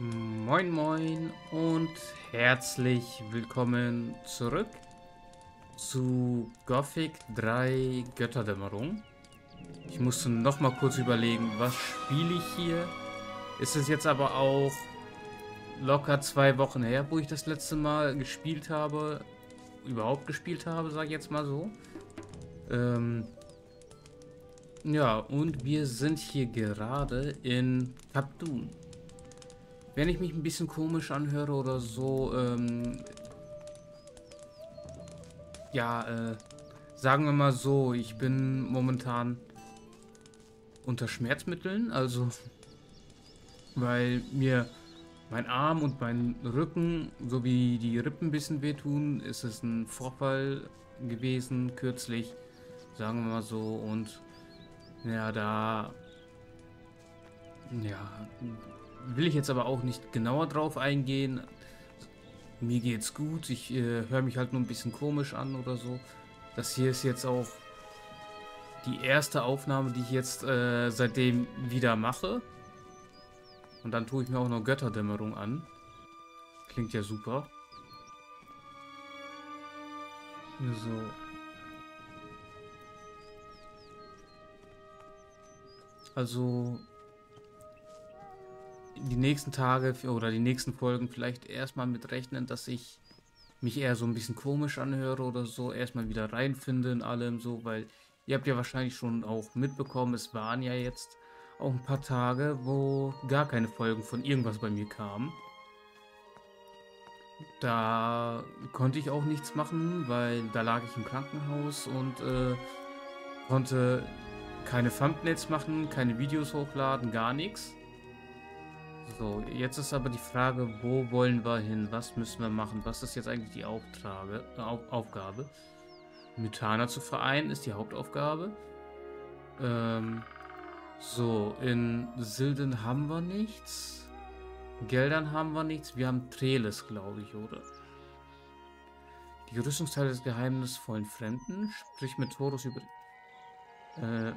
Moin Moin und herzlich willkommen zurück zu Gothic 3 Götterdämmerung. Ich musste noch mal kurz überlegen, was spiele ich hier? Ist es jetzt aber auch locker zwei Wochen her, wo ich das letzte Mal gespielt habe, überhaupt gespielt habe, sage ich jetzt mal so. Ähm, ja, und wir sind hier gerade in Kapdun. Wenn ich mich ein bisschen komisch anhöre oder so, ähm, ja, äh, sagen wir mal so, ich bin momentan unter Schmerzmitteln, also weil mir mein Arm und mein Rücken sowie die Rippen ein bisschen wehtun, ist es ein Vorfall gewesen kürzlich, sagen wir mal so und ja, da ja, will ich jetzt aber auch nicht genauer drauf eingehen. Mir geht's gut. Ich äh, höre mich halt nur ein bisschen komisch an oder so. Das hier ist jetzt auch die erste Aufnahme, die ich jetzt äh, seitdem wieder mache. Und dann tue ich mir auch noch Götterdämmerung an. Klingt ja super. So. Also die nächsten Tage oder die nächsten Folgen vielleicht erstmal mit rechnen, dass ich mich eher so ein bisschen komisch anhöre oder so, erstmal wieder reinfinde in allem so, weil ihr habt ja wahrscheinlich schon auch mitbekommen, es waren ja jetzt auch ein paar Tage, wo gar keine Folgen von irgendwas bei mir kamen. Da konnte ich auch nichts machen, weil da lag ich im Krankenhaus und äh, konnte keine Thumbnails machen, keine Videos hochladen, gar nichts. So, jetzt ist aber die Frage, wo wollen wir hin? Was müssen wir machen? Was ist jetzt eigentlich die Auftrage, äh, Auf, Aufgabe? Mythana zu vereinen ist die Hauptaufgabe. Ähm, so, in Silden haben wir nichts. Geldern haben wir nichts. Wir haben Treles, glaube ich, oder? Die Rüstungsteile des geheimnisvollen Fremden. Sprich mit Torus über... Äh,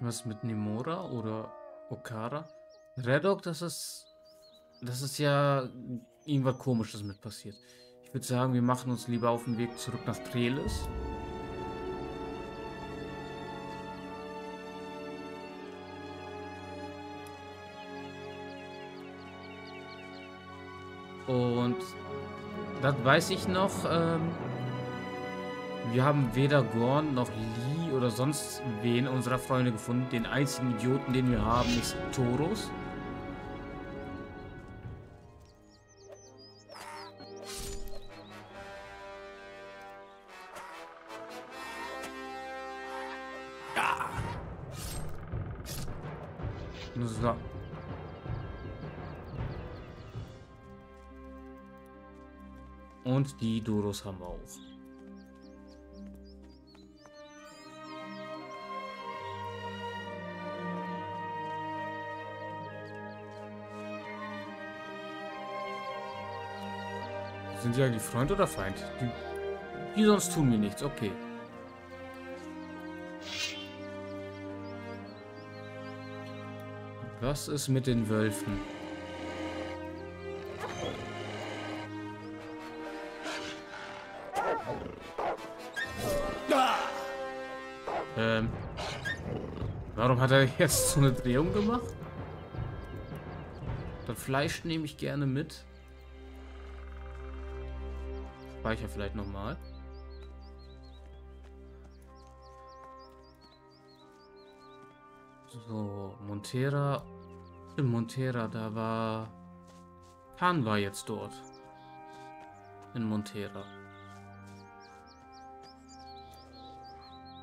Was mit Nimora oder Okara? Redok, das ist. Das ist ja irgendwas komisches mit passiert. Ich würde sagen, wir machen uns lieber auf den Weg zurück nach Treles. Und das weiß ich noch. Ähm, wir haben weder Gorn noch Lee oder sonst wen unserer Freunde gefunden. Den einzigen Idioten, den wir haben, ist Toros. Und die Duros haben wir auch. Sind die eigentlich Freund oder Feind? Die, die sonst tun mir nichts, okay. Was ist mit den Wölfen? Ähm. Warum hat er jetzt so eine Drehung gemacht? Das Fleisch nehme ich gerne mit. Speicher vielleicht nochmal. So, Montera. In Montera, da war... Khan war jetzt dort. In Montera.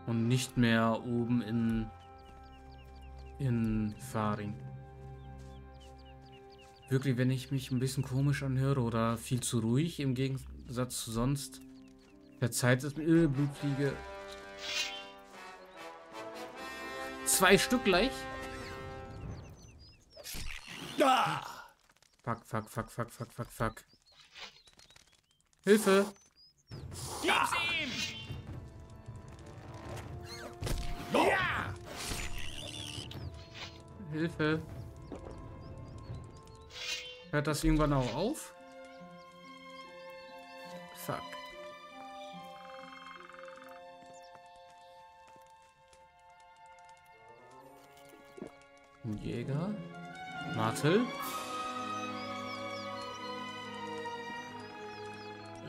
Und nicht mehr oben in... In Faring. Wirklich, wenn ich mich ein bisschen komisch anhöre oder viel zu ruhig im Gegensatz Satz sonst. Verzeiht es mir, Blutfliege. Zwei Stück gleich. Ja. Fuck, fuck, fuck, fuck, fuck, fuck, fuck. Hilfe! Ja. Ja! Hilfe. Hört das irgendwann auch auf? Jäger. Martel.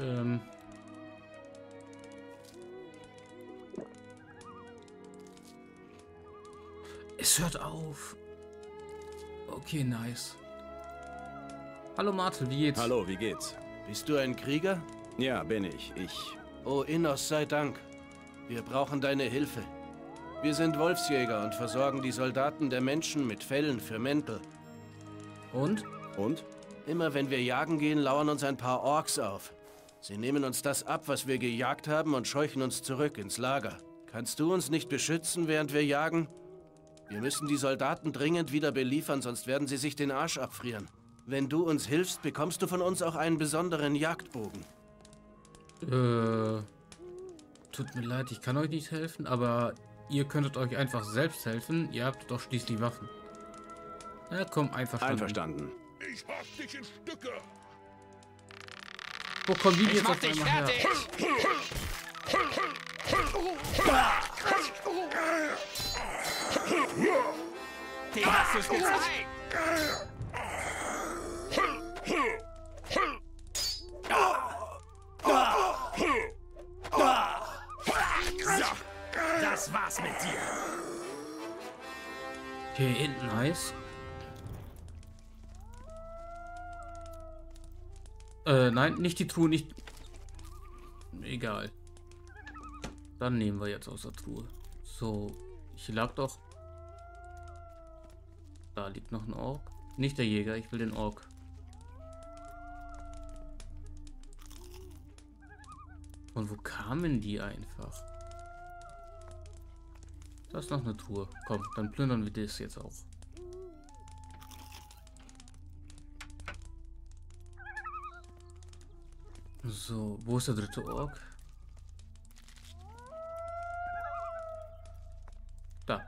Ähm. Es hört auf. Okay, nice. Hallo Martel, wie geht's? Hallo, wie geht's? Bist du ein Krieger? Ja, bin ich. Ich. Oh, Innos sei Dank. Wir brauchen deine Hilfe. Wir sind Wolfsjäger und versorgen die Soldaten der Menschen mit Fellen für Mäntel. Und? Und? Immer wenn wir jagen gehen, lauern uns ein paar Orks auf. Sie nehmen uns das ab, was wir gejagt haben und scheuchen uns zurück ins Lager. Kannst du uns nicht beschützen, während wir jagen? Wir müssen die Soldaten dringend wieder beliefern, sonst werden sie sich den Arsch abfrieren. Wenn du uns hilfst, bekommst du von uns auch einen besonderen Jagdbogen. Äh. Tut mir leid, ich kann euch nicht helfen, aber ihr könntet euch einfach selbst helfen. Ihr habt doch schließlich Waffen. Ja, komm, einverstanden. Einverstanden. Ich hack dich in Stücke. Wo kommen die jetzt mach auf dich einmal her? fertig! Dem hast du's gezeigt! Okay, nice. Äh, nein, nicht die Truhe, nicht. Egal. Dann nehmen wir jetzt aus der Truhe. So, ich lag doch. Da liegt noch ein Ork. Nicht der Jäger, ich will den Ork. Und wo kamen die einfach? Da ist noch eine Truhe. Komm, dann plündern wir das jetzt auch. So, wo ist der dritte Ork? Da.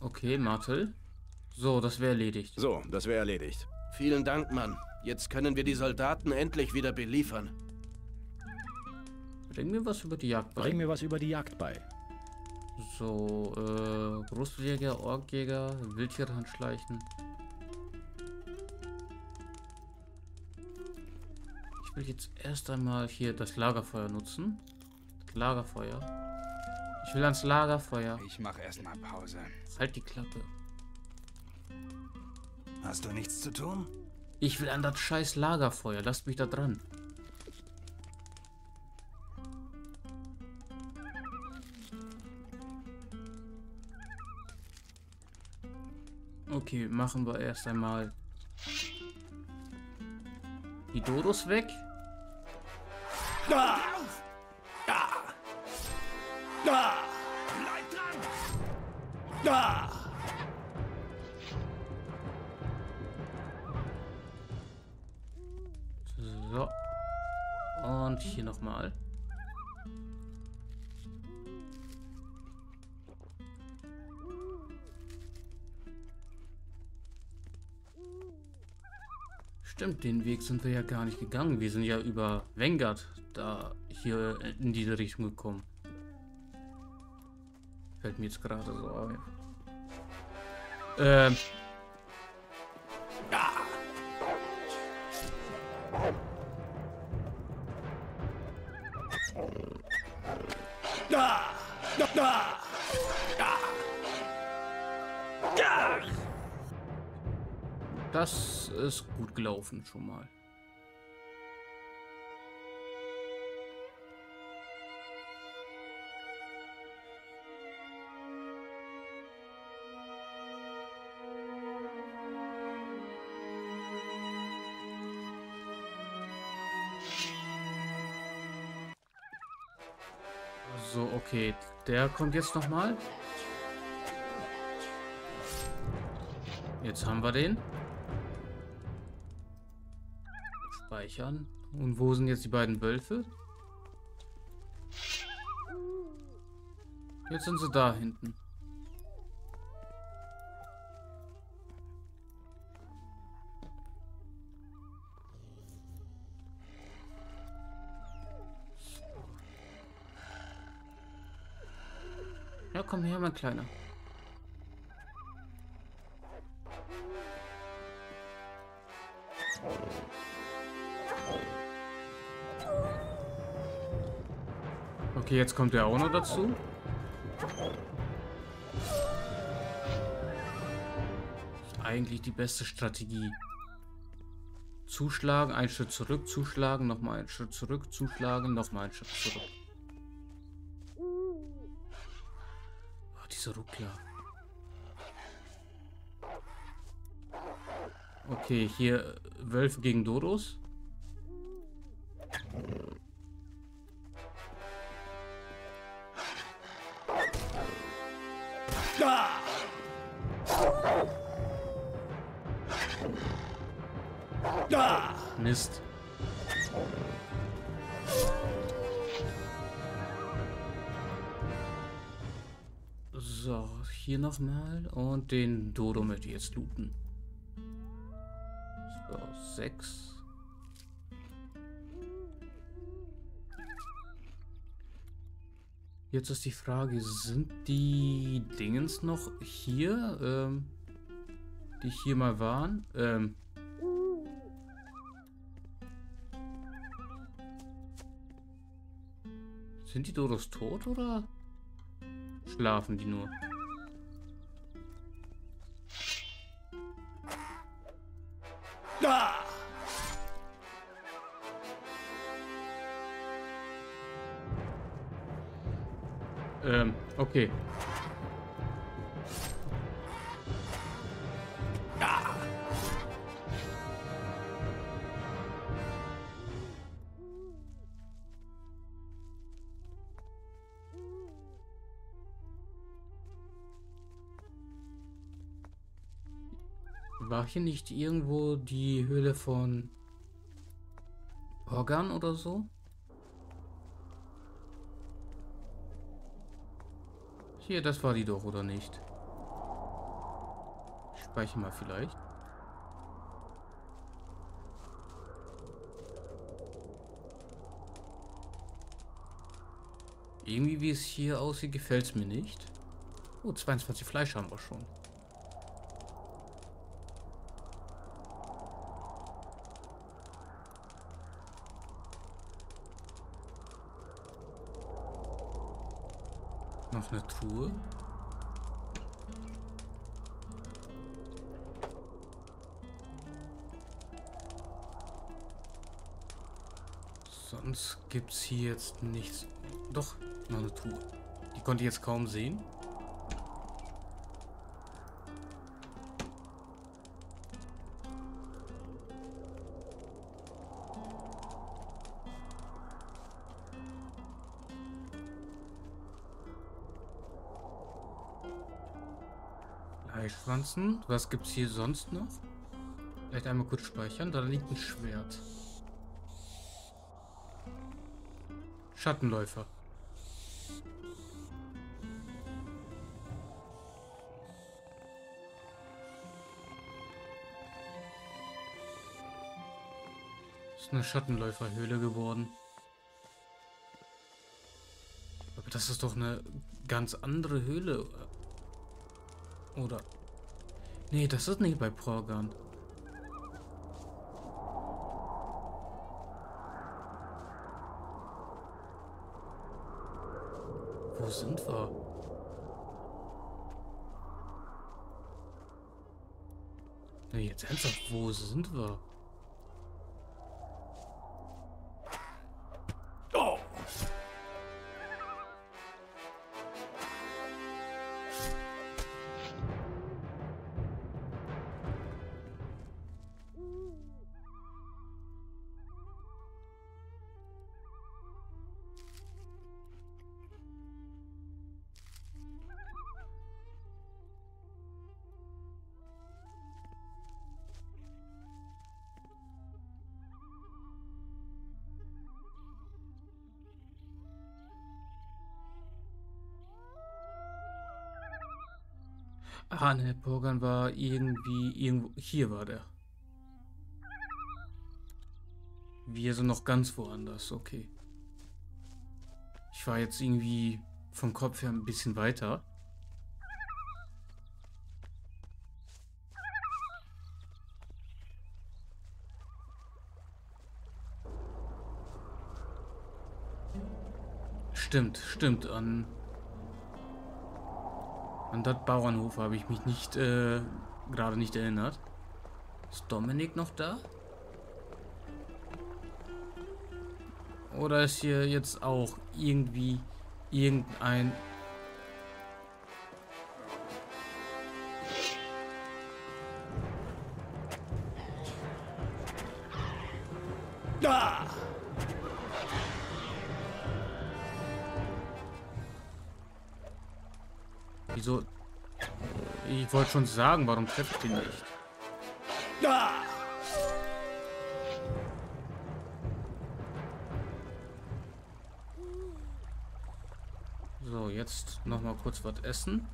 Okay, Martel. So, das wäre erledigt. So, das wäre erledigt. Vielen Dank, Mann. Jetzt können wir die Soldaten endlich wieder beliefern. Bring mir was über die Jagd bei. Bring mir was über die Jagd bei. So, äh, Großjäger, Orkjäger, Wildtiere anschleichen. Ich will jetzt erst einmal hier das Lagerfeuer nutzen. Das Lagerfeuer. Ich will ans Lagerfeuer. Ich mach erstmal Pause. Halt die Klappe. Hast du nichts zu tun? Ich will an das scheiß Lagerfeuer. Lasst mich da dran. Okay, machen wir erst einmal die Dodos weg. Da! Da! Da! Da! Stimmt, den Weg sind wir ja gar nicht gegangen. Wir sind ja über Vanguard da hier in diese Richtung gekommen. Fällt mir jetzt gerade so ein. Ähm. Da! Da! Da! Das ist gut gelaufen schon mal. So, okay. Der kommt jetzt noch mal. Jetzt haben wir den. speichern. Und wo sind jetzt die beiden Wölfe? Jetzt sind sie da hinten. Ja, komm her, mein Kleiner. Okay, jetzt kommt er auch noch dazu. Eigentlich die beste Strategie. Zuschlagen, einen Schritt zurück, zuschlagen, nochmal einen Schritt zurück, zuschlagen, nochmal einen Schritt zurück. Oh, diese Ruckler. Okay, hier Wölfe gegen Dodos. Mist. So, hier nochmal. Und den Dodo möchte ich jetzt looten. So, sechs. Jetzt ist die Frage, sind die Dingens noch hier, ähm, die hier mal waren? Ähm, Sind die Dodos tot oder schlafen die nur? Ähm, okay. War hier nicht irgendwo die Höhle von Organ oder so? Hier, das war die doch, oder nicht? Ich speichere mal vielleicht. Irgendwie, wie es hier aussieht, gefällt es mir nicht. Oh, 22 Fleisch haben wir schon. Noch eine Truhe. Sonst gibt es hier jetzt nichts. Doch, noch eine Truhe. Die konnte ich jetzt kaum sehen. Fleischpflanzen. Was gibt's hier sonst noch? Vielleicht einmal kurz speichern. Da liegt ein Schwert. Schattenläufer. Ist eine Schattenläuferhöhle geworden. Aber das ist doch eine ganz andere Höhle. Oder? Nee, das ist nicht bei Porgan. Wo sind wir? Nee, jetzt ernsthaft, wo sind wir? Ah, ne, Porgan war irgendwie irgendwo. Hier war der. Wir sind noch ganz woanders, okay. Ich war jetzt irgendwie vom Kopf her ein bisschen weiter. Stimmt, stimmt. An, an das Bauernhof habe ich mich nicht äh, gerade nicht erinnert. Ist Dominik noch da? Oder ist hier jetzt auch irgendwie irgendein... schon sagen, warum treffe ich den nicht? So, jetzt noch mal kurz was essen.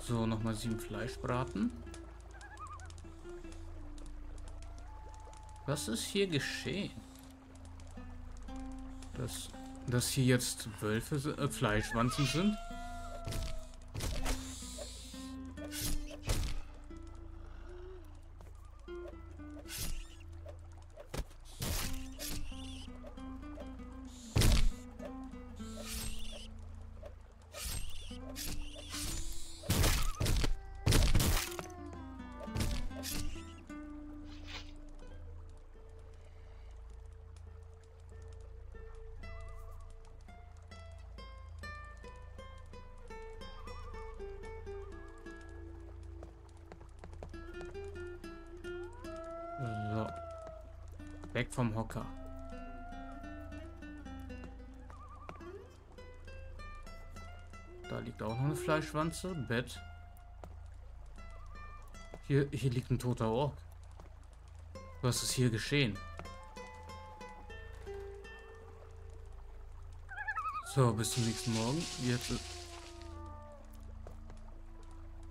So, noch mal sieben Fleischbraten. Was ist hier geschehen? Dass, dass hier jetzt Wölfe, äh, Fleischwanzen sind? Fleischwanze. Bett. Hier, hier liegt ein toter Ork. Was ist hier geschehen? So, bis zum nächsten Morgen. Jetzt.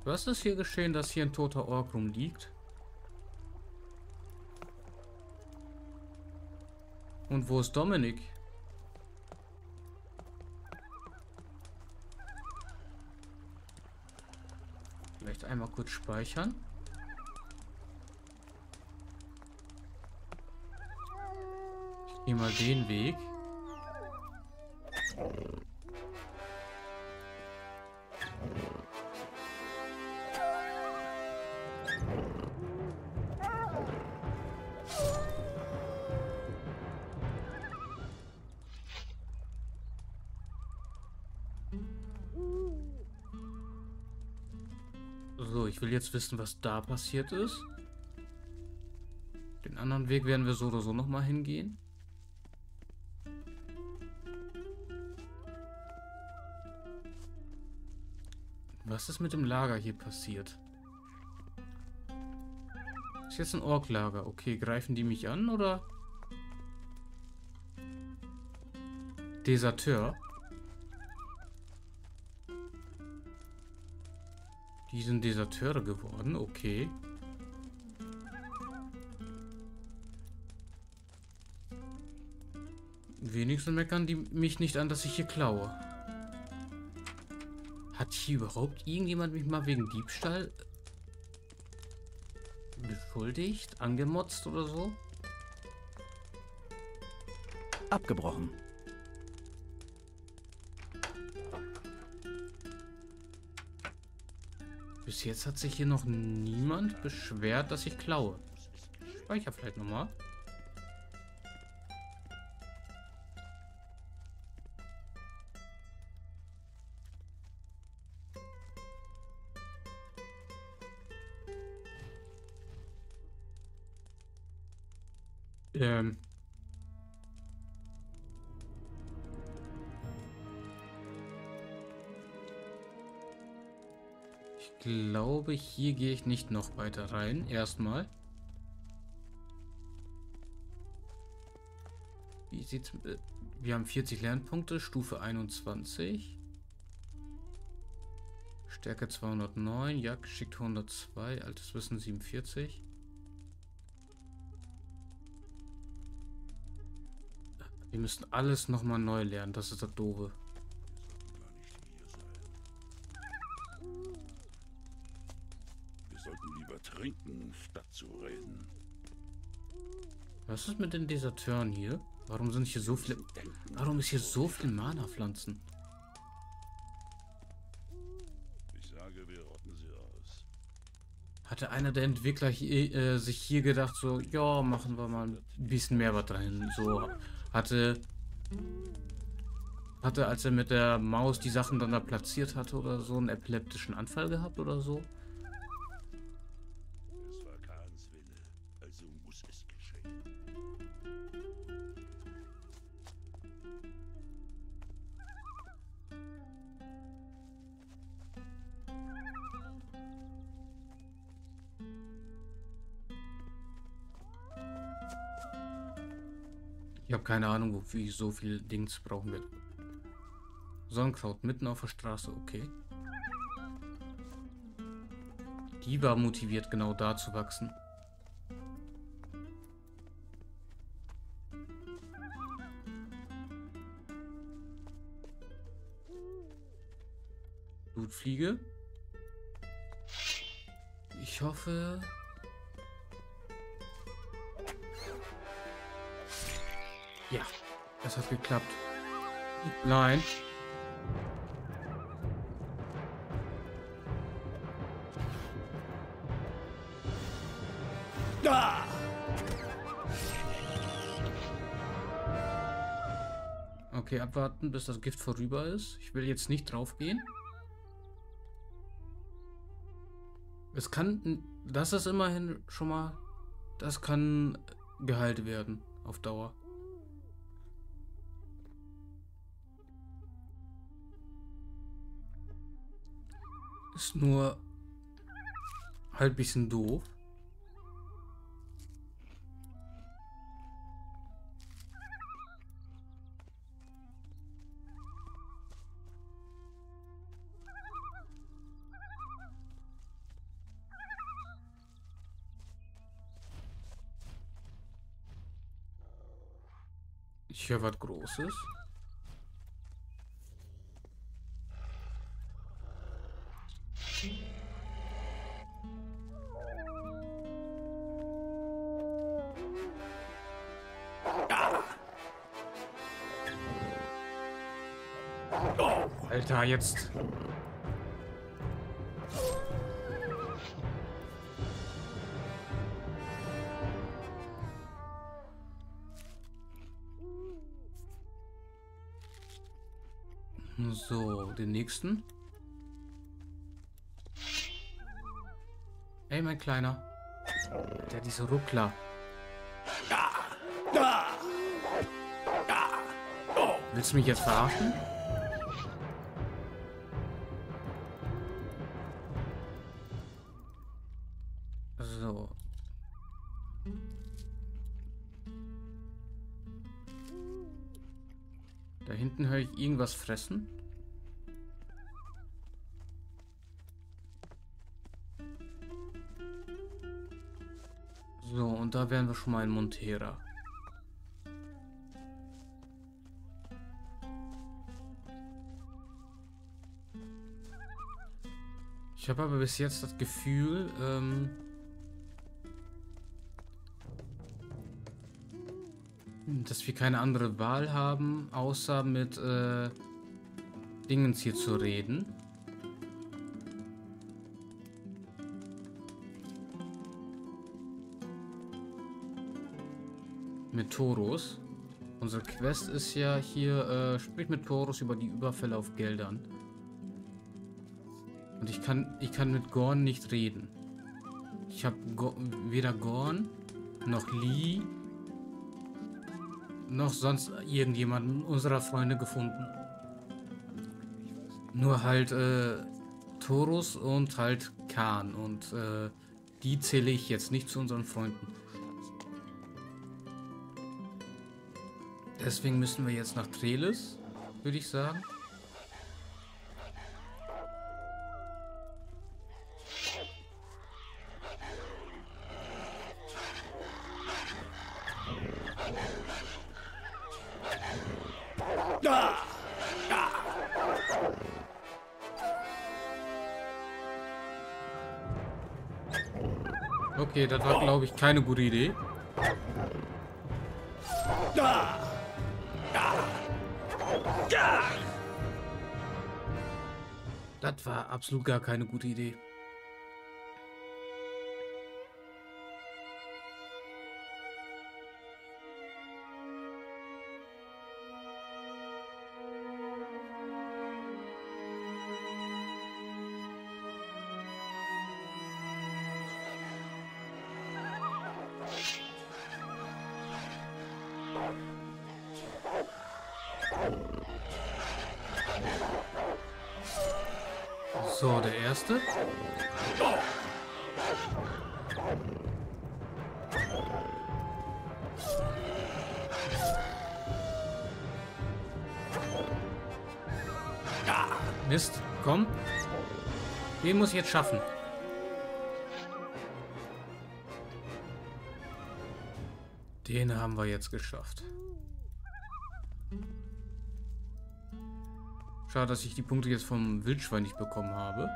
Was ist hier geschehen, dass hier ein toter Ork rumliegt? Und wo ist Dominik? Vielleicht einmal kurz speichern. Ich gehe mal den Weg. Wissen, was da passiert ist. Den anderen Weg werden wir so oder so nochmal hingehen. Was ist mit dem Lager hier passiert? Ist jetzt ein Orklager. Okay, greifen die mich an oder? Deserteur. Sind Deserteure geworden, okay. Wenigstens meckern die mich nicht an, dass ich hier klaue. Hat hier überhaupt irgendjemand mich mal wegen Diebstahl beschuldigt, angemotzt oder so? Abgebrochen. Jetzt hat sich hier noch niemand beschwert, dass ich klaue. Speicher vielleicht nochmal. Ähm. Glaube, hier gehe ich nicht noch weiter rein. Erstmal. Wie sieht's mit, Wir haben 40 Lernpunkte, Stufe 21. Stärke 209, Jagdgeschick 102, altes Wissen 47. Wir müssen alles nochmal neu lernen, das ist das Doofe. Was ist mit den Deserteuren hier? Warum sind hier so viele... Warum ist hier so viel Mana-Pflanzen? Ich sage, wir rotten sie aus. Hatte einer der Entwickler hier, äh, sich hier gedacht, so, ja, machen wir mal ein bisschen mehr was dahin. So, hatte, hatte, als er mit der Maus die Sachen dann da platziert hatte oder so, einen epileptischen Anfall gehabt oder so. Keine Ahnung, wofür ich so viel Dings brauchen werde. Sonnenkraut mitten auf der Straße, okay. Die war motiviert, genau da zu wachsen. Blutfliege. Ich hoffe... Ja, das hat geklappt. Nein. Okay, abwarten, bis das Gift vorüber ist. Ich will jetzt nicht draufgehen. Es kann, das ist immerhin schon mal, das kann geheilt werden auf Dauer. Ist nur halt ein bisschen doof. Ich höre was Großes. Jetzt. So, den nächsten. Ey, mein Kleiner. Der diese Ruckler. Willst du mich jetzt verarschen? Irgendwas fressen. So, und da wären wir schon mal in Montera. Ich habe aber bis jetzt das Gefühl, ähm, dass wir keine andere Wahl haben, außer mit äh, Dingens hier zu reden. Mit Toros. Unsere Quest ist ja hier, äh, sprich mit Toros über die Überfälle auf Geldern. Und ich kann, ich kann mit Gorn nicht reden. Ich habe weder Gorn noch Lee noch sonst irgendjemanden unserer Freunde gefunden. Nur halt äh, Torus und halt Khan und äh, die zähle ich jetzt nicht zu unseren Freunden. Deswegen müssen wir jetzt nach Trelis, würde ich sagen. Das war, glaube ich, keine gute Idee. Das war absolut gar keine gute Idee. Muss ich jetzt schaffen. Den haben wir jetzt geschafft. Schade, dass ich die Punkte jetzt vom Wildschwein nicht bekommen habe.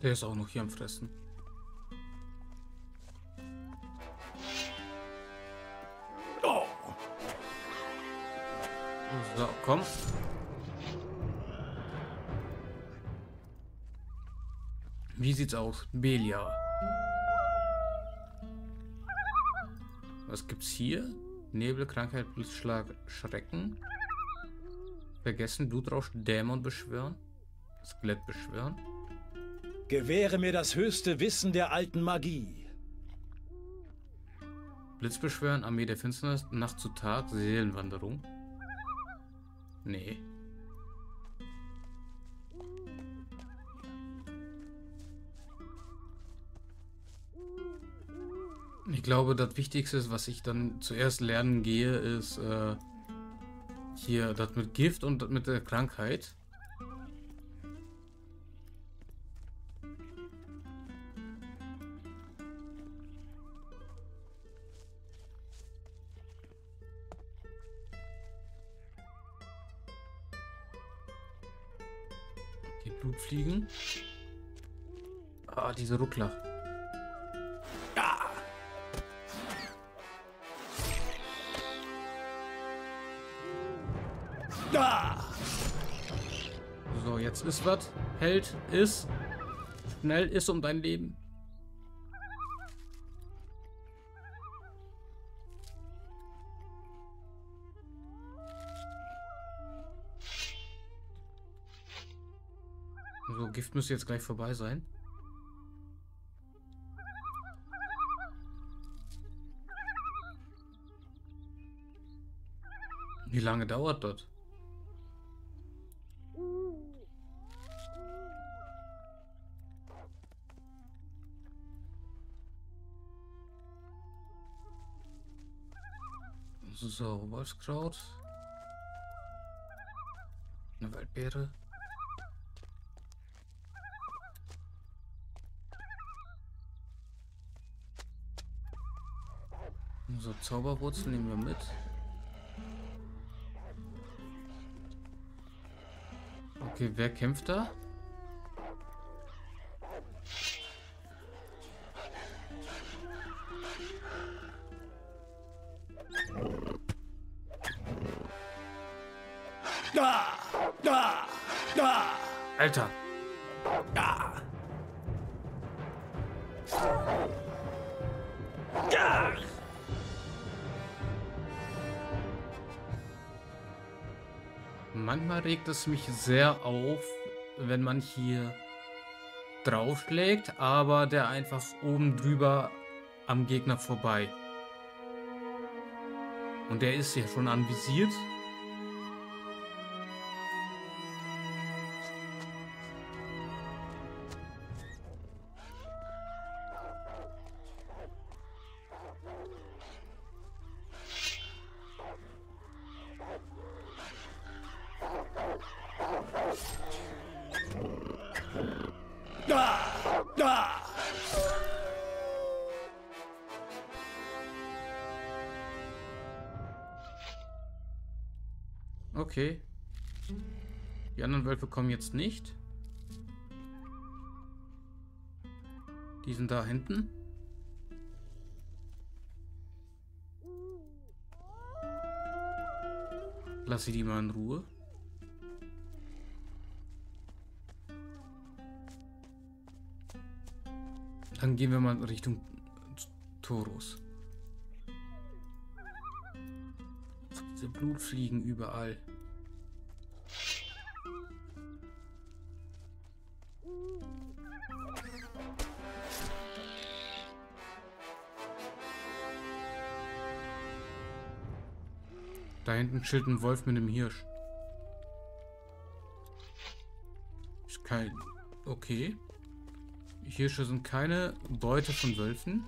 Der ist auch noch hier am Fressen. So, komm. Wie sieht's aus? Belia. Was gibt's hier? Nebel, Krankheit, Blitzschlag, Schrecken. Vergessen, Blutrausch, Dämon beschwören. Skelett beschwören. Gewähre mir das höchste Wissen der alten Magie. Blitz beschwören, Armee der Finsternis, Nacht zu Tag, Seelenwanderung. Nee. Ich glaube, das Wichtigste, was ich dann zuerst lernen gehe, ist äh, hier das mit Gift und das mit der Krankheit. Ah, diese Ruckler. So, jetzt ist was. Held ist. Schnell ist um dein Leben. So, Gift müsste jetzt gleich vorbei sein. Wie lange dauert das? So, Wolfskraut. Eine Waldbeere. So, Zauberwurzel nehmen wir mit. Okay, wer kämpft da? Regt es mich sehr auf, wenn man hier draufschlägt, aber der einfach oben drüber am Gegner vorbei. Und der ist ja schon anvisiert. Da! Da! Okay. Die anderen Wölfe kommen jetzt nicht. Die sind da hinten. Lass sie die mal in Ruhe. Dann gehen wir mal Richtung Toros. Diese Blutfliegen überall. Da hinten chillt ein Wolf mit einem Hirsch. Ist kein... Okay. Hirsche sind keine Beute von Wölfen.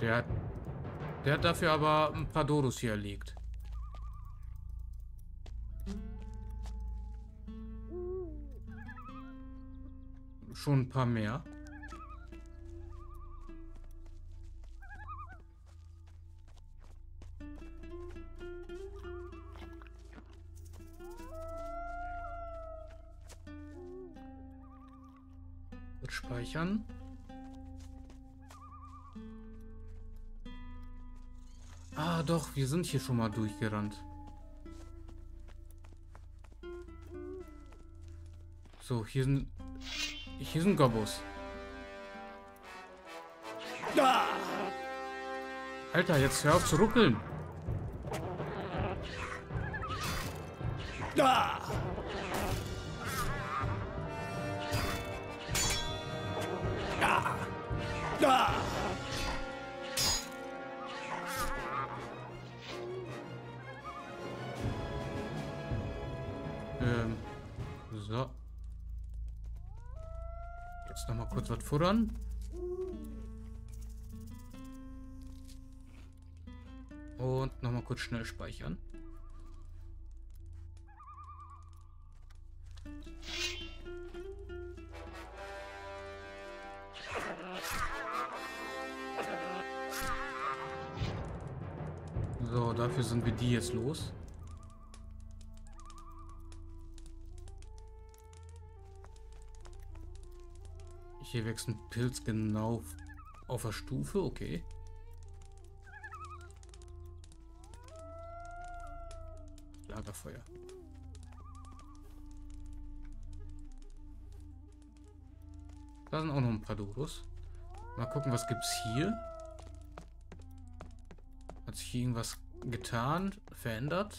Der hat, der hat dafür aber ein paar Dodos hier erlegt. Schon ein paar mehr. Speichern. Ah, doch, wir sind hier schon mal durchgerannt. So, hier sind... Hier sind Gobos. Alter, jetzt hör auf zu ruckeln. Ähm, so. Jetzt noch mal kurz was futtern. Und noch mal kurz schnell speichern. Jetzt los. Hier wächst ein Pilz genau auf der Stufe, okay. Lagerfeuer. Da sind auch noch ein paar Dodos. Mal gucken, was gibt's hier. Hat sich irgendwas getan, verändert?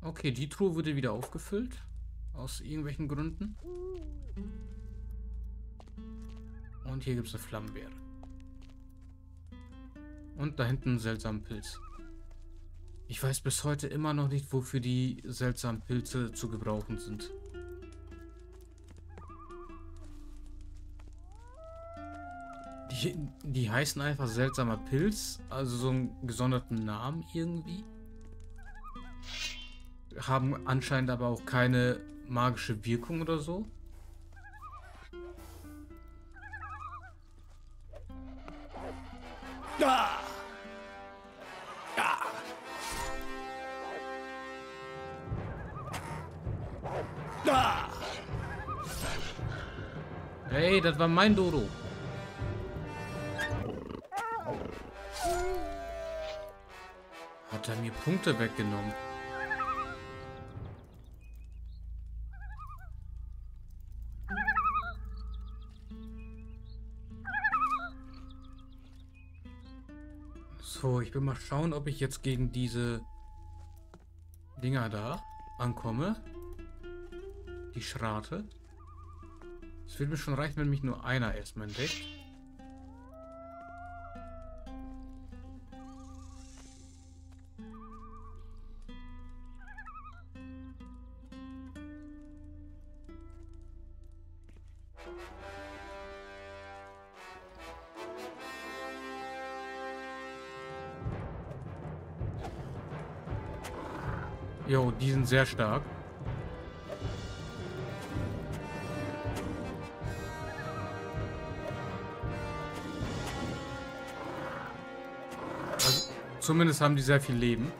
Okay, die Truhe wurde wieder aufgefüllt. Aus irgendwelchen Gründen. Und hier gibt es eine Flammenbeere. Und da hinten einen seltsamen Pilz. Ich weiß bis heute immer noch nicht, wofür die seltsamen Pilze zu gebrauchen sind. Die, die heißen einfach seltsamer Pilz, also so einen gesonderten Namen irgendwie. Haben anscheinend aber auch keine magische Wirkung oder so. Hey, das war mein Dodo. Hat er mir Punkte weggenommen? So, ich will mal schauen, ob ich jetzt gegen diese Dinger da ankomme. Die Schrate. Es wird mir schon reichen, wenn mich nur einer erstmal entdeckt. Jo, die sind sehr stark. Zumindest haben die sehr viel Leben.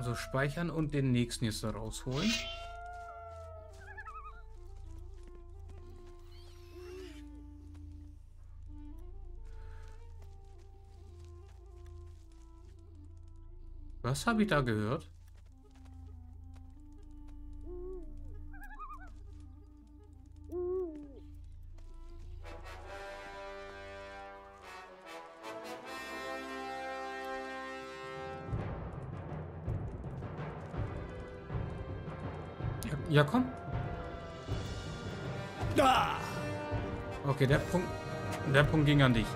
So, speichern und den nächsten jetzt da rausholen. Was habe ich da gehört? Ja, komm. Da! Okay, der Punkt, der Punkt ging an dich.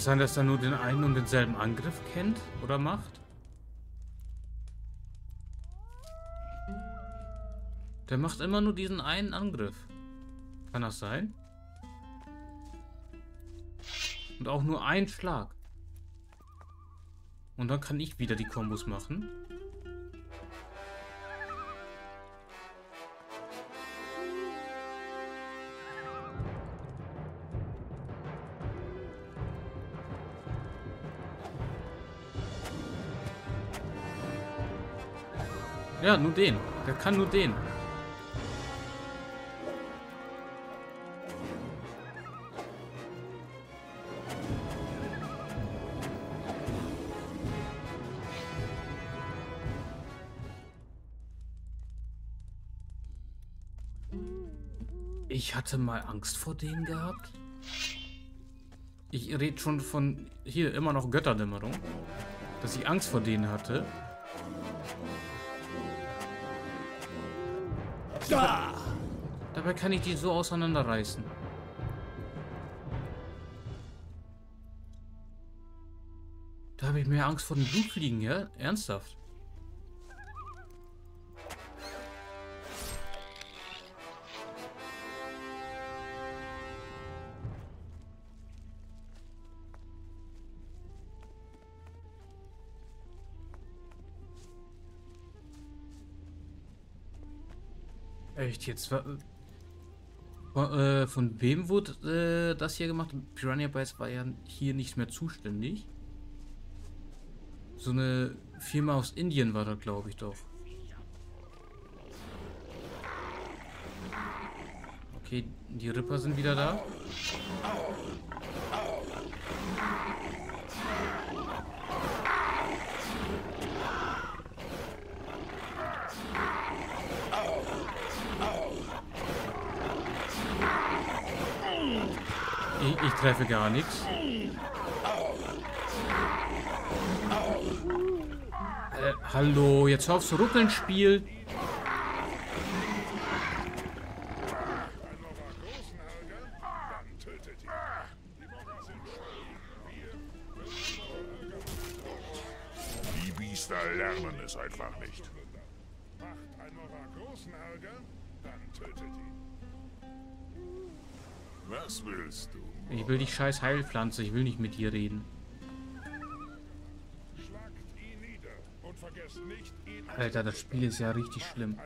Das sein, dass er nur den einen und denselben Angriff kennt oder macht? Der macht immer nur diesen einen Angriff. Kann das sein? Und auch nur einen Schlag. Und dann kann ich wieder die Kombos machen. Ja, nur den. Der kann nur den. Ich hatte mal Angst vor denen gehabt. Ich rede schon von hier immer noch Götterdämmerung. Dass ich Angst vor denen hatte. Da! Dabei kann ich die so auseinanderreißen. Da habe ich mehr Angst vor den Blutfliegen, ja? Ernsthaft. Echt jetzt? Von, äh, von wem wurde äh, das hier gemacht? Piranha Bytes war ja hier nicht mehr zuständig. So eine Firma aus Indien war da, glaube ich doch. Okay, die Ripper sind wieder da. Ich, ich treffe gar nichts. Äh, hallo, jetzt hör auf zu ruckeln, Spiel. Die Biester lernen es einfach nicht. Macht ein großen Ärger, dann tötet ihn. Was willst du? Ich will dich scheiß Heilpflanze, ich will nicht mit dir reden. Alter, das Spiel ist ja richtig schlimm.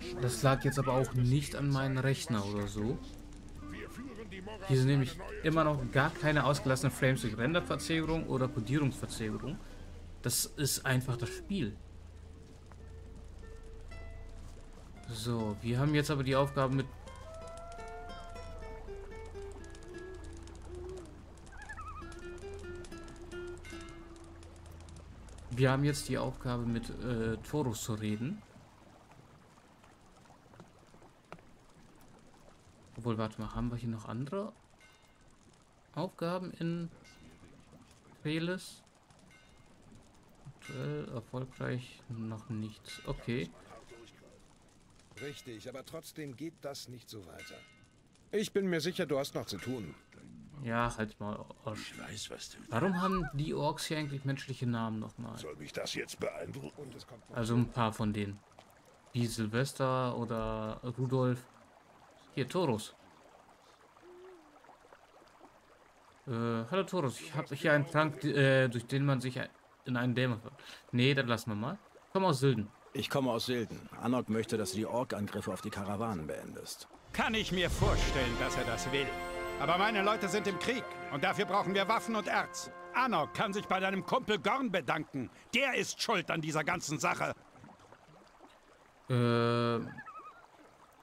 Die. Das lag jetzt aber auch nicht an meinem Rechner oder so. Die Hier sind in nämlich immer noch gar keine ausgelassenen Frames durch Renderverzögerung oder Codierungsverzögerung. Das ist einfach das Spiel. So, wir haben jetzt aber die Aufgabe mit... Wir haben jetzt die Aufgabe mit äh, Torus zu reden. Obwohl, warte mal, haben wir hier noch andere Aufgaben in Prelis. Aktuell erfolgreich noch nichts. Okay. Richtig, aber trotzdem geht das nicht so weiter. Ich bin mir sicher, du hast noch zu tun. Ja, halt mal. Osch. Ich weiß, was du... Warum haben die Orks hier eigentlich menschliche Namen nochmal? Soll mich das jetzt beeindrucken? Also ein paar von denen. Wie Silvester oder Rudolf. Hier, Taurus. Äh, hallo Taurus, ich habe hier einen Trank, äh, durch den man sich in einen Dämon... ver- Nee, das lassen wir mal. Komm aus Silden. Ich komme aus Silden. Anok möchte, dass du die Ork-Angriffe auf die Karawanen beendest. Kann ich mir vorstellen, dass er das will. Aber meine Leute sind im Krieg und dafür brauchen wir Waffen und Erz. Anok kann sich bei deinem Kumpel Gorn bedanken. Der ist schuld an dieser ganzen Sache. Äh,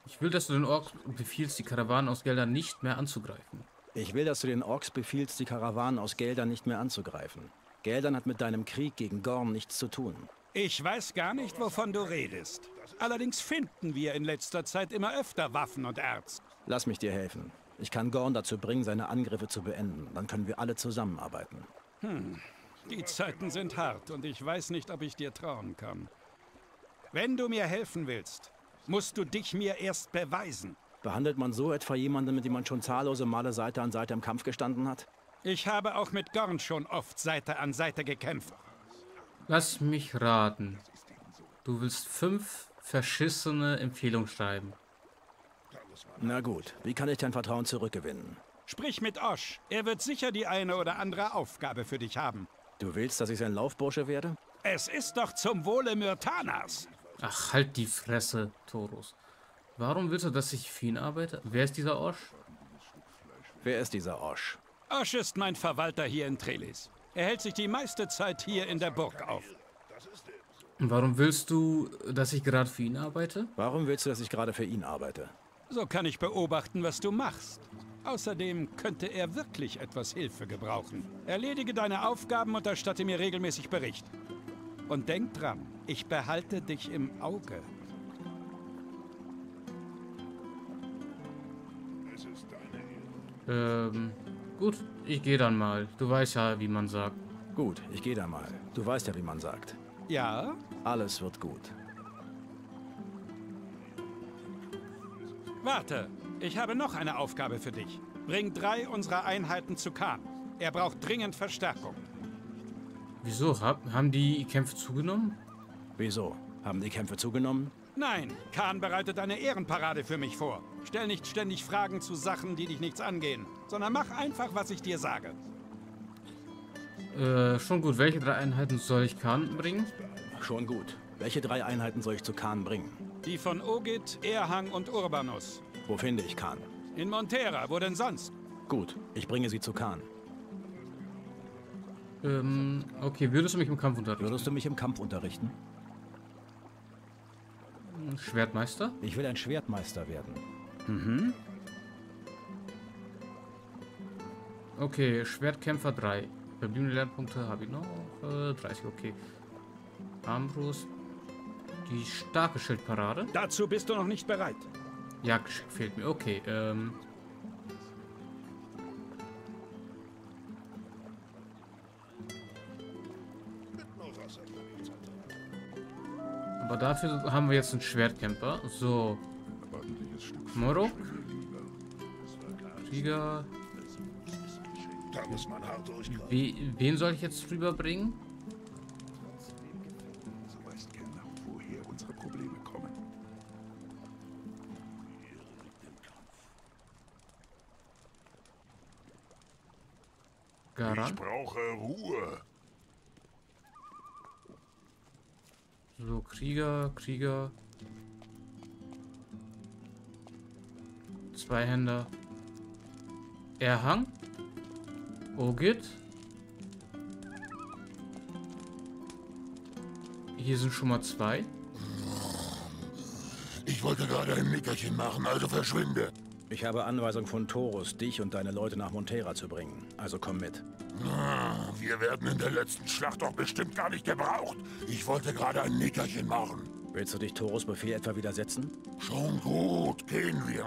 ich will, dass du den Orks befiehlst, die Karawanen aus Geldern nicht mehr anzugreifen. Ich will, dass du den Orks befiehlst, die Karawanen aus Geldern nicht mehr anzugreifen. Geldern hat mit deinem Krieg gegen Gorn nichts zu tun. Ich weiß gar nicht, wovon du redest. Allerdings finden wir in letzter Zeit immer öfter Waffen und Erz. Lass mich dir helfen. Ich kann Gorn dazu bringen, seine Angriffe zu beenden. Dann können wir alle zusammenarbeiten. Die Zeiten sind hart und ich weiß nicht, ob ich dir trauen kann. Wenn du mir helfen willst, musst du dich mir erst beweisen. Behandelt man so etwa jemanden, mit dem man schon zahllose Male Seite an Seite im Kampf gestanden hat? Ich habe auch mit Gorn schon oft Seite an Seite gekämpft. Lass mich raten. Du willst fünf verschissene Empfehlungen schreiben. Na gut, wie kann ich dein Vertrauen zurückgewinnen? Sprich mit Osch. Er wird sicher die eine oder andere Aufgabe für dich haben. Du willst, dass ich sein Laufbursche werde? Es ist doch zum Wohle Myrtanas. Ach, halt die Fresse, Taurus. Warum willst du, dass ich für ihn arbeite? Wer ist dieser Osch? Wer ist dieser Osch? Osch ist mein Verwalter hier in Trelis. Er hält sich die meiste Zeit hier in der Burg auf. Und warum willst du, dass ich gerade für ihn arbeite? Warum willst du, dass ich gerade für ihn arbeite? So kann ich beobachten, was du machst. Außerdem könnte er wirklich etwas Hilfe gebrauchen. Erledige deine Aufgaben und erstatte mir regelmäßig Bericht. Und denk dran, ich behalte dich im Auge. Es ist deine Ehre. Ähm, gut, ich gehe dann mal. Du weißt ja, wie man sagt. Gut, ich gehe da mal. Du weißt ja, wie man sagt. Ja? Alles wird gut. Warte, ich habe noch eine Aufgabe für dich. Bring drei unserer Einheiten zu Khan. Er braucht dringend Verstärkung. Wieso? Hab, haben die Kämpfe zugenommen? Wieso? Haben die Kämpfe zugenommen? Nein, Khan bereitet eine Ehrenparade für mich vor. Stell nicht ständig Fragen zu Sachen, die dich nichts angehen, sondern mach einfach, was ich dir sage. Äh, schon gut. Welche drei Einheiten soll ich Kahn bringen? Schon gut. Welche drei Einheiten soll ich zu Khan bringen? Die von Ogit, Erhang und Urbanus. Wo finde ich Khan? In Montera, wo denn sonst? Gut, ich bringe sie zu Khan. Ähm, okay, würdest du mich im Kampf unterrichten? Würdest du mich im Kampf unterrichten? Schwertmeister? Ich will ein Schwertmeister werden. Okay, Schwertkämpfer 3. Verbliebene Lernpunkte habe ich noch. Äh, 30, okay. Armbrust. Die starke Schildparade. Dazu bist du noch nicht bereit. Jagdgeschick fehlt mir. Okay, ähm. Aber dafür haben wir jetzt einen Schwertkämpfer. So, Morok. Krieger. Da muss man hart durchgreifen. We wen soll ich jetzt rüberbringen? Ich Garan. brauche Ruhe. So, Krieger, Krieger. Zweihänder. Erhang. Ogit. Hier sind schon mal zwei. Ich wollte gerade ein Nickerchen machen, also verschwinde. Ich habe Anweisung von Torus, dich und deine Leute nach Montera zu bringen. Also komm mit. Ah, Wir werden in der letzten Schlacht doch bestimmt gar nicht gebraucht. Ich wollte gerade ein Nickerchen machen. Willst du dich Torus Befehl etwa widersetzen? Schon gut, gehen wir.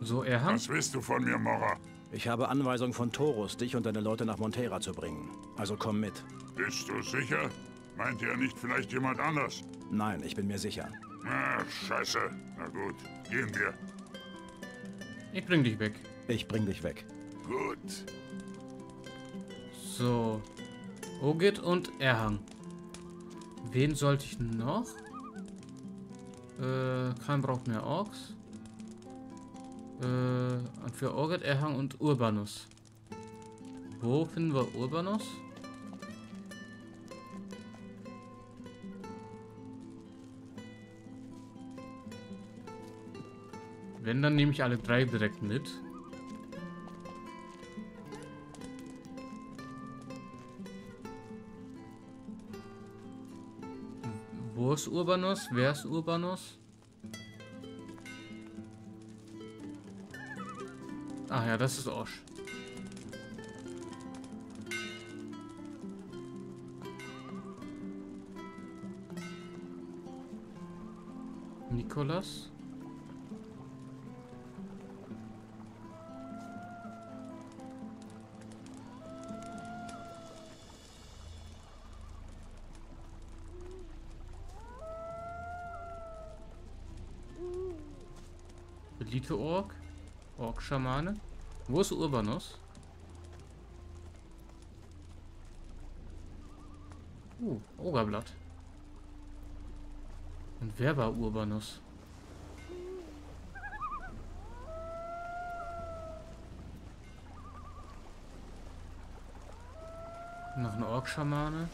So, Erhang. Was willst du von mir, Mora? Ich habe Anweisung von Torus, dich und deine Leute nach Montera zu bringen. Also komm mit. Bist du sicher? Meint ihr nicht vielleicht jemand anders? Nein, ich bin mir sicher. Ah, scheiße. Na gut, gehen wir. Ich bring dich weg. Ich bring dich weg. Gut. So. Ogit und Erhang. Wen sollte ich noch? Äh, kein braucht mehr Orks. Äh, und für Ogit, Erhang und Urbanus. Wo finden wir Urbanus? Wenn, dann nehme ich alle drei direkt mit. Wo ist Urbanus? Wer ist Urbanus? Ah ja, das ist Osch. Nikolas? Elite-Ork? Ork-Schamane? Wo ist Urbanus? Uh, Ogerblatt. Und wer war Urbanus? Noch eine Ork-Schamane.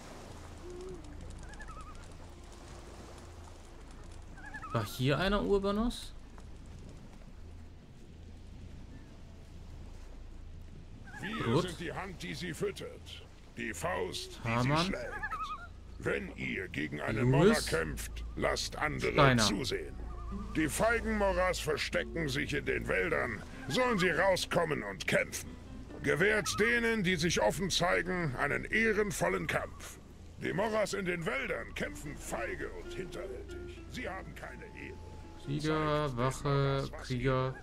War hier einer Urbanus? Wir Gut. sind die sie füttert. Die Faust, die Hamann. sie schlägt. Wenn ihr gegen eine Louis. Mora kämpft, lasst andere Steiner. zusehen. Die feigen Moras verstecken sich in den Wäldern. Sollen sie rauskommen und kämpfen. Gewährt denen, die sich offen zeigen, einen ehrenvollen Kampf. Die Moras in den Wäldern kämpfen feige und hinterhältig. Sie haben keine Ehre. Den Wache, Krieger.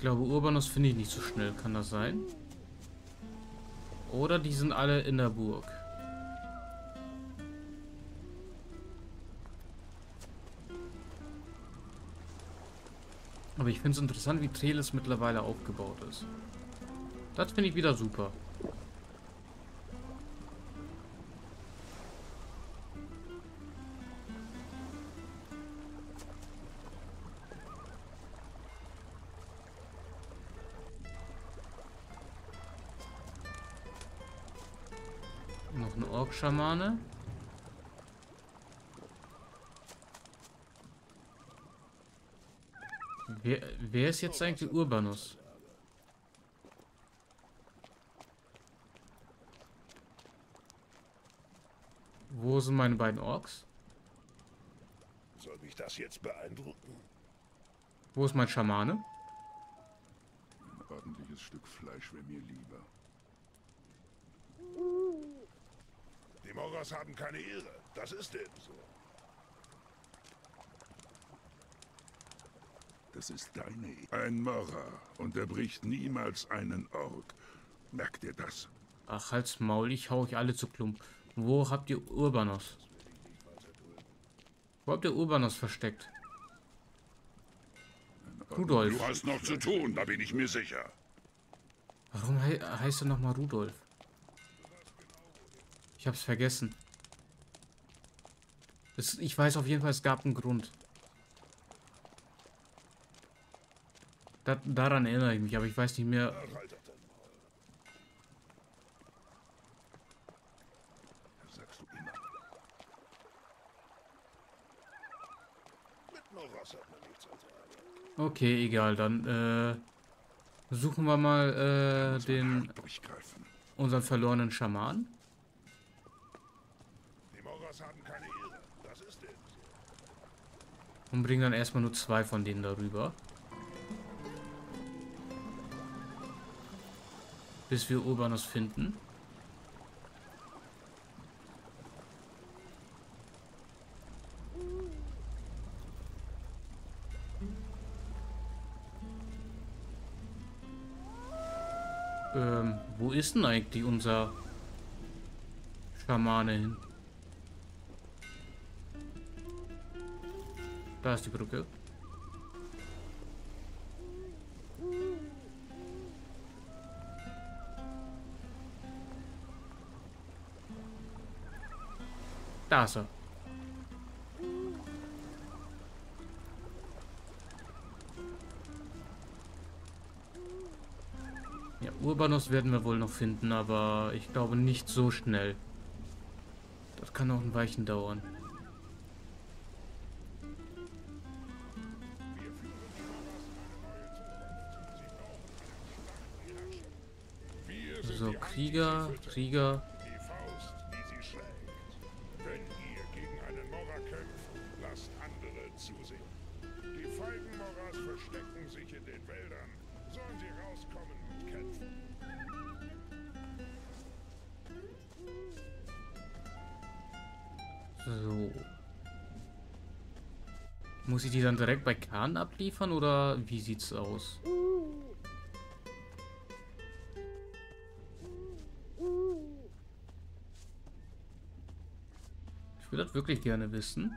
Ich glaube, Urbanus finde ich nicht so schnell. Kann das sein? Oder die sind alle in der Burg. Aber ich finde es interessant, wie Treles mittlerweile aufgebaut ist. Das finde ich wieder super. Ork-Schamane. Wer, wer ist jetzt eigentlich Urbanus? Wo sind meine beiden Orks? Soll mich das jetzt beeindrucken? Wo ist mein Schamane? Ein ordentliches Stück Fleisch wäre mir lieber. Die Moras haben keine Ehre. Das ist eben so. Das ist deine E- Ein Mora unterbricht niemals einen Ork. Merkt ihr das? Ach, halt's Maul, ich hau euch alle zu Klump. Wo habt ihr Urbanos? Wo habt ihr Urbanos versteckt? Rudolf. Du hast noch zu tun, da bin ich mir sicher. Warum hei heißt er nochmal Rudolf? Ich hab's vergessen. Es, ich weiß auf jeden Fall, es gab einen Grund. Da, daran erinnere ich mich, aber ich weiß nicht mehr. Okay, egal, dann äh, suchen wir mal äh, den unseren verlorenen Schaman. Haben keine Ehre. Das ist es. Und bring dann erstmal nur zwei von denen darüber. Bis wir Urbanus finden. Ähm, wo ist denn eigentlich unser Schamane hin? Da ist die Brücke. Da ist er. Ja, Urbanus werden wir wohl noch finden, aber ich glaube nicht so schnell. Das kann auch ein Weichen dauern. Und kämpfen? So. Muss ich die dann direkt bei Kahn abliefern oder wie sieht's aus? Das wirklich gerne wissen,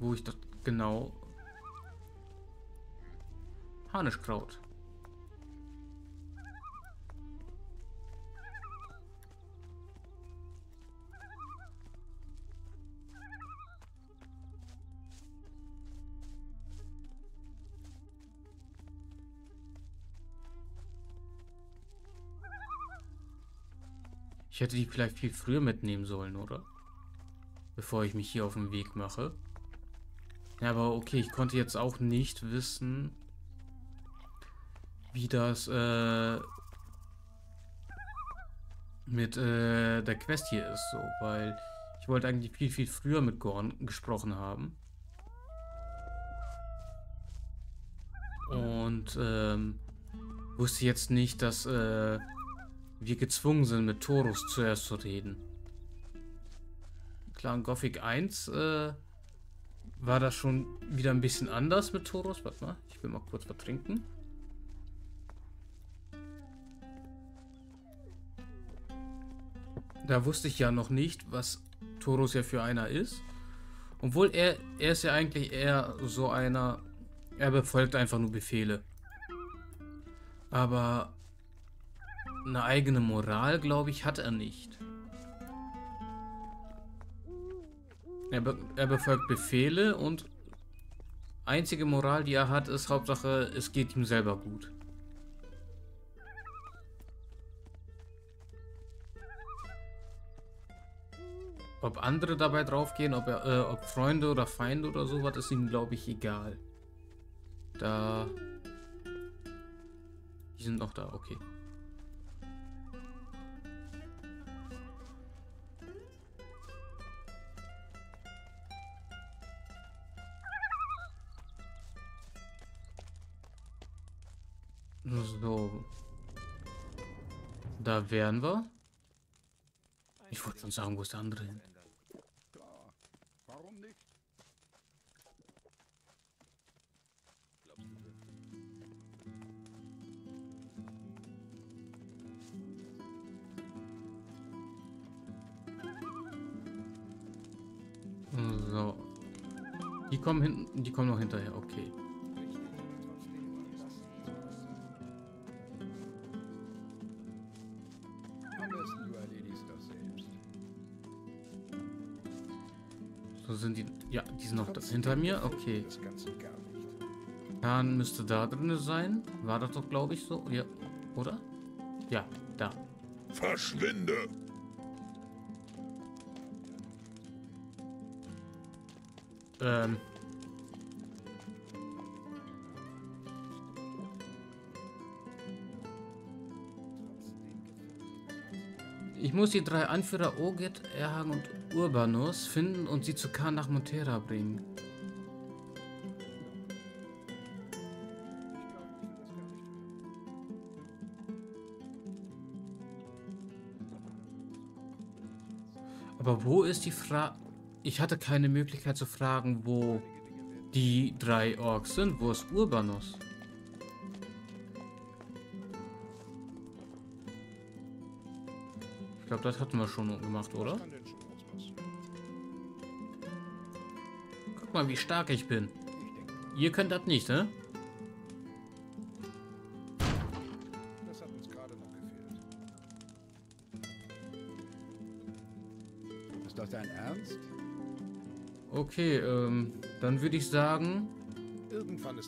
wo ich das genau... Harnischkraut. Ich hätte die vielleicht viel früher mitnehmen sollen, oder? Bevor ich mich hier auf den Weg mache. Ja, aber okay, ich konnte jetzt auch nicht wissen, wie das äh, mit äh, der Quest hier ist, so, weil ich wollte eigentlich viel, viel früher mit Gorn gesprochen haben. Und ähm, wusste jetzt nicht, dass äh, wir gezwungen sind, mit Torus zuerst zu reden. Klar, in Gothic 1 äh, war das schon wieder ein bisschen anders mit Torus. Warte mal, ich will mal kurz was trinken. Da wusste ich ja noch nicht, was Torus ja für einer ist. Obwohl er, er ist ja eigentlich eher so einer, er befolgt einfach nur Befehle. Aber eine eigene Moral, glaube ich, hat er nicht. Er, be er befolgt Befehle und einzige Moral, die er hat, ist Hauptsache, es geht ihm selber gut. Ob andere dabei draufgehen, ob, er, äh, ob Freunde oder Feinde oder sowas, ist ihm, glaube ich, egal. Da... Die sind noch da, okay. So. Da wären wir. Ich wollte schon sagen, wo ist der andere hin? Warum nicht? So. Die kommen hinten, die kommen noch hinterher, okay. Sind die. Ja, die sind noch da, hinter mir. Okay. Das Ganze gar nicht. Kahn müsste da drin sein. War das doch, glaube ich, so? Ja. Oder? Ja, da. Verschwinde! Ähm. Ich muss die drei Anführer Oget, Erhang und Urbanus finden und sie zu Khan nach Montera bringen. Aber wo ist die Frage? Ich hatte keine Möglichkeit zu fragen, wo die drei Orks sind. Wo ist Urbanus? Glaube, das hatten wir schon gemacht, oder? Guck mal, wie stark ich bin. Ihr könnt das nicht, ne? Ist das dein Ernst? Okay, ähm, dann würde ich sagen,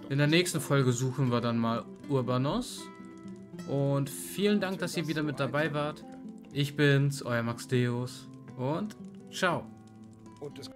in der nächsten Folge suchen wir dann mal Urbanos. Und vielen Dank, dass ihr wieder mit dabei wart. Ich bin's, euer Max Deus. Und ciao. Und es